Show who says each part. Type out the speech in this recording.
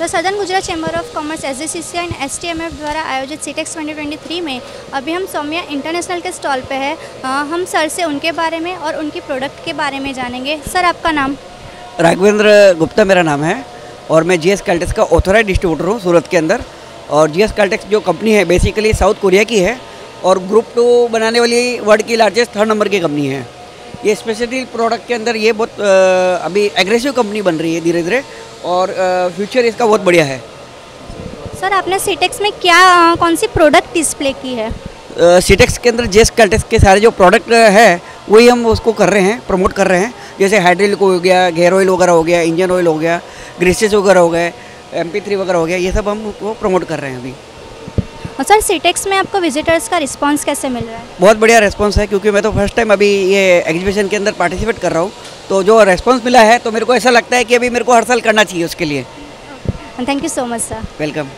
Speaker 1: तो south Gujarat chamber of commerce S and S द्वारा आयोजित सीटेक्स 2023 में अभी हम सौम्या इंटरनेशनल के स्टॉल पे है। अ, हम सर से उनके बारे में और उनकी प्रोडक्ट के बारे में जानेंगे। सर आपका नाम?
Speaker 2: राघवेंद्र गुप्ता मेरा नाम है और मैं जी एस कैल्टेक्स का ऑथोराइज डिस्ट्रीब्यूटर हूँ सूरत के अंदर। और जी एस कैल्टेक्स जो कंपनी है बेसिकली साउथ कोरिया की है और ग्रुप टू बनाने वाली वर्ल्ड की लार्जेस्ट थर्ड नंबर की कंपनी है। ये स्पेशली प्रोडक्ट के अंदर ये बहुत अभी एग्रेसिव कंपनी बन रही है धीरे धीरे और फ्यूचर इसका बहुत बढ़िया है।
Speaker 1: सर आपने सीटेक्स में क्या कौन सी प्रोडक्ट डिस्प्ले की है?
Speaker 2: सीटेक्स के अंदर जेस कल्टेक्स के सारे जो प्रोडक्ट है वही हम उसको कर रहे हैं प्रमोट कर रहे हैं। जैसे हाइड्रिल को हो गया गेयर ऑयल वगैरह हो गया इंजन ऑयल हो गया ग्रीसेस वगैरह हो गए एम वगैरह हो गया ये सब हम उसको प्रमोट कर रहे हैं अभी।
Speaker 1: और सर सीटेक्स में आपको विजिटर्स का रिस्पांस कैसे मिल रहा है?
Speaker 2: बहुत बढ़िया रिस्पांस है क्योंकि मैं तो फ़र्स्ट टाइम अभी ये एग्जीबिशन के अंदर पार्टिसिपेट कर रहा हूँ। तो जो रिस्पांस मिला है तो मेरे को ऐसा लगता है कि अभी मेरे को हर साल करना चाहिए उसके लिए।
Speaker 1: Thank you so much sir
Speaker 2: welcome